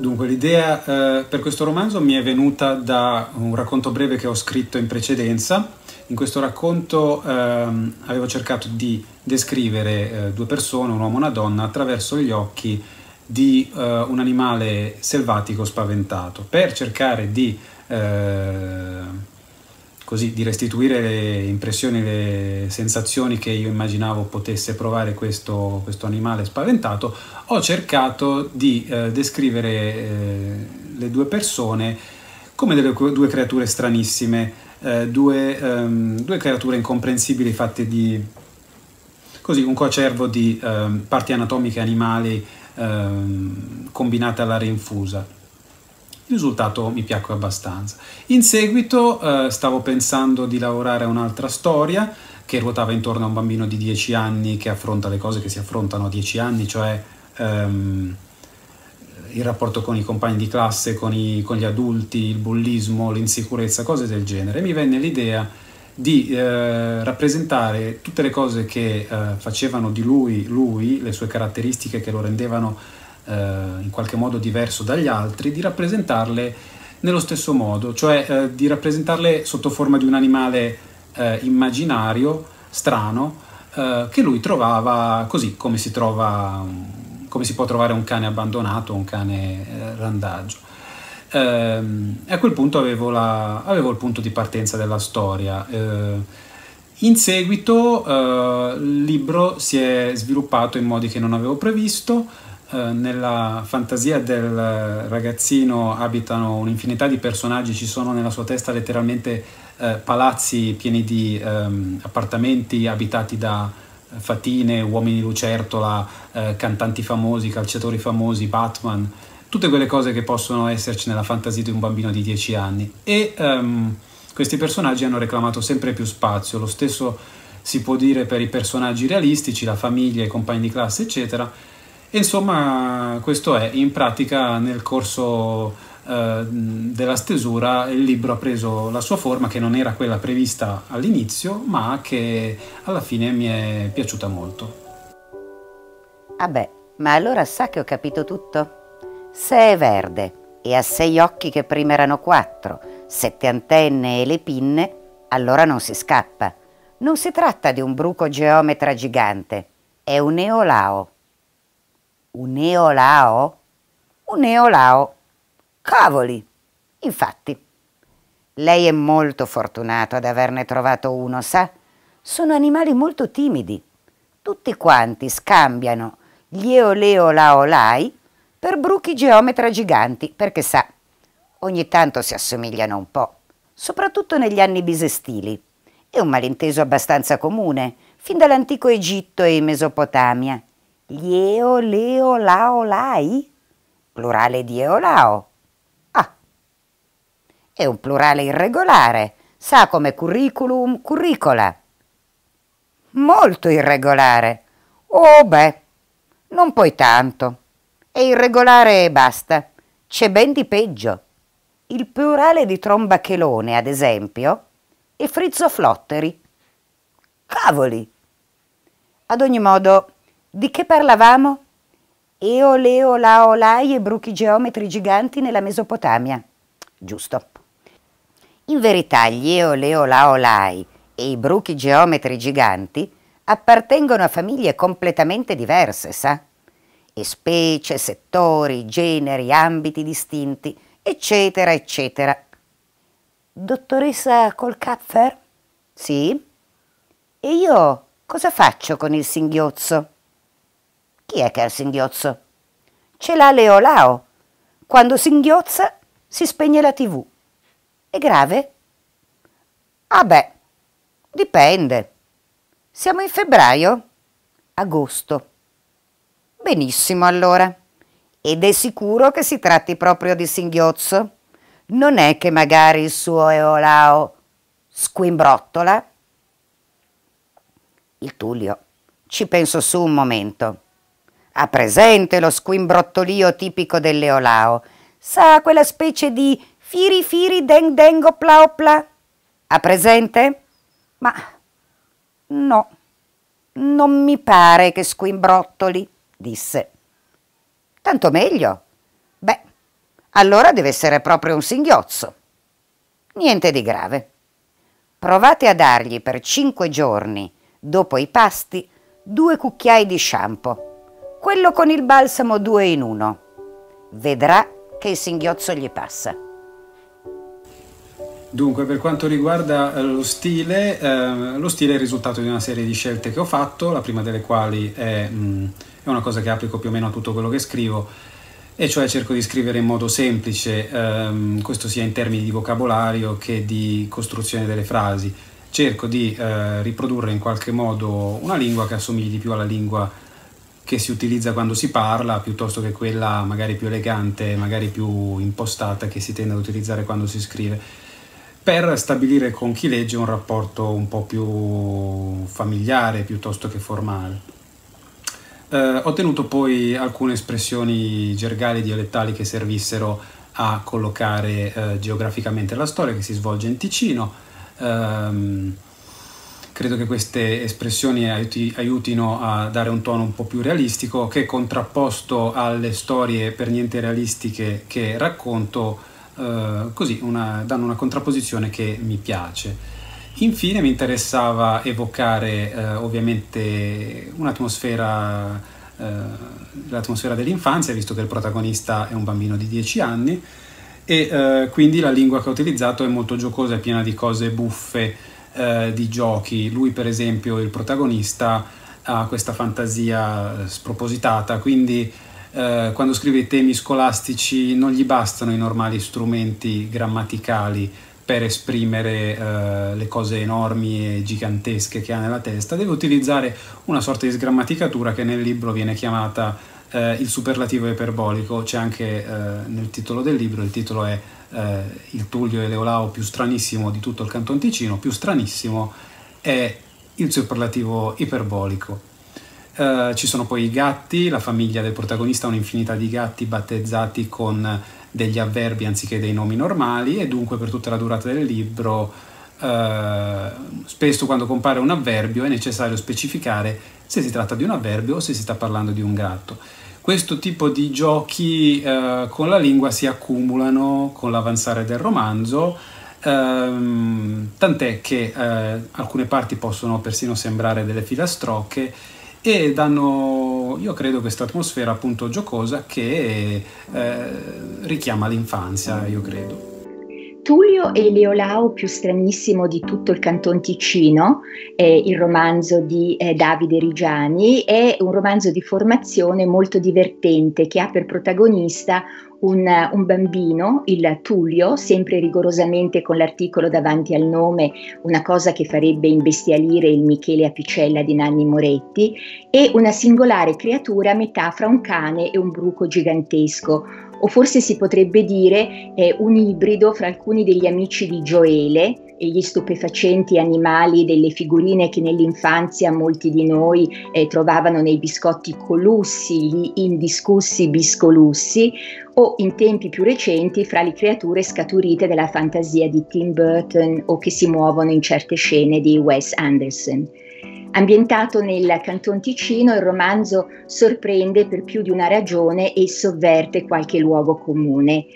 Dunque, l'idea eh, per questo romanzo mi è venuta da un racconto breve che ho scritto in precedenza. In questo racconto ehm, avevo cercato di descrivere eh, due persone, un uomo e una donna, attraverso gli occhi di eh, un animale selvatico spaventato, per cercare di eh, così di restituire le impressioni, le sensazioni che io immaginavo potesse provare questo, questo animale spaventato, ho cercato di eh, descrivere eh, le due persone come delle due creature stranissime, eh, due, ehm, due, creature incomprensibili fatte di così un coacervo di ehm, parti anatomiche animali ehm, combinate alla rinfusa. Il risultato mi piacque abbastanza. In seguito eh, stavo pensando di lavorare a un'altra storia che ruotava intorno a un bambino di 10 anni che affronta le cose che si affrontano a 10 anni, cioè ehm, il rapporto con i compagni di classe, con, i, con, gli adulti, il bullismo, l'insicurezza, cose del genere. Mi venne l'idea di eh, rappresentare tutte le cose che eh, facevano di lui, lui, le sue caratteristiche che lo rendevano eh, in qualche modo diverso dagli altri, di rappresentarle nello stesso modo, cioè eh, di rappresentarle sotto forma di un animale eh, immaginario, strano, eh, che lui trovava così come si, trova, come si può trovare un cane abbandonato, un cane eh, randaggio. Ehm, a quel punto avevo, la, avevo, il punto di partenza della storia. Eh, in seguito il libro si è sviluppato in modi che non avevo previsto, eh, nella fantasia del ragazzino abitano un'infinità di personaggi, ci sono nella sua testa letteralmente eh, palazzi pieni di ehm, appartamenti abitati da eh, fatine, uomini lucertola, eh, cantanti famosi, calciatori famosi, Batman, tutte quelle cose che possono esserci nella fantasia di un bambino di 10 anni. E ehm, questi personaggi hanno reclamato sempre più spazio, lo stesso si può dire per i personaggi realistici, la famiglia, i compagni di classe, eccetera insomma, questo è, in pratica nel corso eh, della stesura il libro ha preso la sua forma che non era quella prevista all'inizio, ma che alla fine mi è piaciuta molto. Vabbè, ah ma allora sa che ho capito tutto? Se è verde e ha sei occhi che prima erano quattro, sette antenne e le pinne, allora non si scappa. Non si tratta di un bruco geometra gigante, è un eolao. Un neolao? Un neolao. Cavoli! Infatti, lei è molto fortunato ad averne trovato uno, sa? Sono animali molto timidi. Tutti quanti scambiano gli eoleolaolai per bruchi geometra giganti, perché sa, ogni tanto si assomigliano un po', soprattutto negli anni bisestili. È un malinteso abbastanza comune, fin dall'antico Egitto e in Mesopotamia. Gli eoleolaolai? Plurale di eolao. Ah, è un plurale irregolare, sa come curriculum, curricola. Molto irregolare. Oh beh, non poi tanto. È irregolare e basta. C'è ben di peggio. Il plurale di trombachelone, ad esempio, è frizzoflotteri. Cavoli! Ad ogni modo, di che parlavamo? Eoleolaolai e bruchi geometri giganti nella Mesopotamia. Giusto. In verità gli eoleolaolai e i bruchi geometri giganti appartengono a famiglie completamente diverse, sa? E specie, settori, generi, ambiti distinti, eccetera, eccetera. Dottoressa Colcapfer? Sì? E io cosa faccio con il singhiozzo? Chi è che ha il singhiozzo? Ce l'ha Leolao. Quando singhiozza si spegne la tv. È grave? Ah beh, dipende. Siamo in febbraio? Agosto. Benissimo allora. Ed è sicuro che si tratti proprio di singhiozzo? Non è che magari il suo Eolao squimbrottola? Il Tullio. Ci penso su un momento. Ha presente lo squimbrottolio tipico dell'eolao? Sa quella specie di firi firi deng deng opla opla? Ha presente? Ma no, non mi pare che squimbrottoli, disse. Tanto meglio. Beh, allora deve essere proprio un singhiozzo. Niente di grave. Provate a dargli per cinque giorni, dopo i pasti, due cucchiai di shampoo, quello con il balsamo due in uno. Vedrà che il singhiozzo gli passa. Dunque, per quanto riguarda eh, lo stile, eh, lo stile è il risultato di una serie di scelte che ho fatto, la prima delle quali è, mh, mm, è, una cosa che applico più o meno a tutto quello che scrivo, e cioè cerco di scrivere in modo semplice, ehm, questo sia in termini di vocabolario che di costruzione delle frasi. Cerco di eh, riprodurre in qualche modo una lingua che assomigli di più alla lingua che si utilizza quando si parla, piuttosto che quella magari più elegante, magari più impostata che si tende ad utilizzare quando si scrive per stabilire con chi legge un rapporto un po' più familiare piuttosto che formale. Eh, ho tenuto poi alcune espressioni gergali dialettali che servissero a collocare eh, geograficamente la storia che si svolge in Ticino. Eh, credo che queste espressioni aiuti, aiutino a dare un tono un po' più realistico che contrapposto alle storie per niente realistiche che racconto eh, così una, danno una contrapposizione che mi piace. Infine mi interessava evocare eh, ovviamente un'atmosfera, eh, l'atmosfera dell'infanzia, visto che il protagonista è un bambino di 10 anni e eh, quindi la lingua che ho utilizzato è molto giocosa, è piena di cose buffe, eh, di giochi. Lui per esempio, il protagonista, ha questa fantasia spropositata, quindi eh, quando scrive i temi scolastici non gli bastano i normali strumenti grammaticali per esprimere eh, le cose enormi e gigantesche che ha nella testa, deve utilizzare una sorta di sgrammaticatura che nel libro viene chiamata eh, il superlativo iperbolico, c'è anche eh, nel titolo del libro, il titolo è eh, Il Tullio e Leolao più stranissimo di tutto il Canton Ticino, più stranissimo è il superlativo iperbolico. Eh, ci sono poi i gatti, la famiglia del protagonista ha un'infinità di gatti battezzati con degli avverbi anziché dei nomi normali e dunque per tutta la durata del libro uh, spesso quando compare un avverbio è necessario specificare se si tratta di un avverbio o se si sta parlando di un gatto. Questo tipo di giochi uh, con la lingua si accumulano con l'avanzare del romanzo, ehm, tant'è che alcune parti possono persino sembrare delle filastrocche e danno, io credo, questa atmosfera appunto giocosa che eh, richiama l'infanzia, io credo. Tullio e Leolao più stranissimo di tutto il Canton Ticino, eh, il romanzo di eh, Davide Rigiani, è un romanzo di formazione molto divertente che ha per protagonista un, un, bambino, il Tullio, sempre rigorosamente con l'articolo davanti al nome, una cosa che farebbe imbestialire il Michele Apicella di Nanni Moretti, e una singolare creatura a metà fra un cane e un bruco gigantesco, o forse si potrebbe dire eh, un ibrido fra alcuni degli amici di Gioele, e gli stupefacenti animali delle figurine che nell'infanzia molti di noi eh, trovavano nei biscotti colussi, gli indiscussi biscolussi, o in tempi più recenti fra le creature scaturite dalla fantasia di Tim Burton o che si muovono in certe scene di Wes Anderson. Ambientato nel Canton Ticino, il romanzo sorprende per più di una ragione e sovverte qualche luogo comune.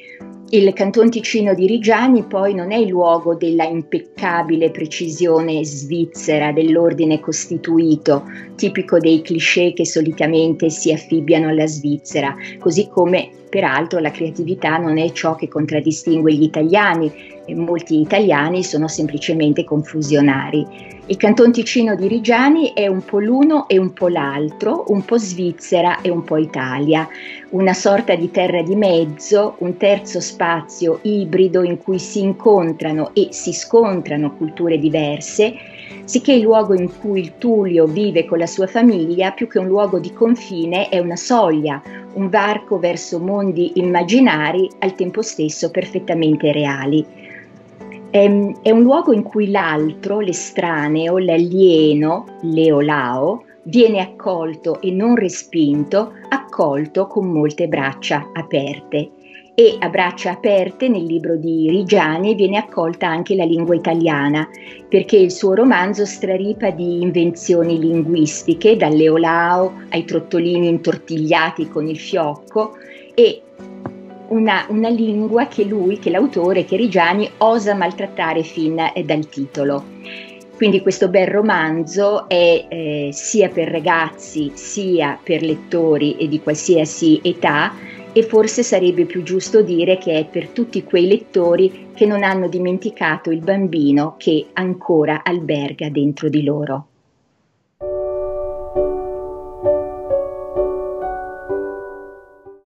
Il Canton Ticino di Rigiani poi non è il luogo della impeccabile precisione svizzera dell'ordine costituito, tipico dei cliché che solitamente si affibbiano alla Svizzera, così come peraltro la creatività non è ciò che contraddistingue gli italiani, e molti italiani sono semplicemente confusionari. Il Canton Ticino di Rigiani è un po' l'uno e un po' l'altro, un po' Svizzera e un po' Italia, una sorta di terra di mezzo, un terzo spazio ibrido in cui si incontrano e si scontrano culture diverse, sicché il luogo in cui il Tullio vive con la sua famiglia, più che un luogo di confine, è una soglia, un varco verso mondi immaginari, al tempo stesso perfettamente reali. È, è un luogo in cui l'altro, l'estraneo, l'alieno, l'eolao, viene accolto e non respinto, accolto con molte braccia aperte. E a braccia aperte nel libro di Rigiani viene accolta anche la lingua italiana, perché il suo romanzo straripa di invenzioni linguistiche, dall'eolao ai trottolini intortigliati con il fiocco, e una, una, lingua che lui, che l'autore, che Rigiani, osa maltrattare fin eh, dal titolo. Quindi questo bel romanzo è eh, sia per ragazzi sia per lettori di qualsiasi età e forse sarebbe più giusto dire che è per tutti quei lettori che non hanno dimenticato il bambino che ancora alberga dentro di loro.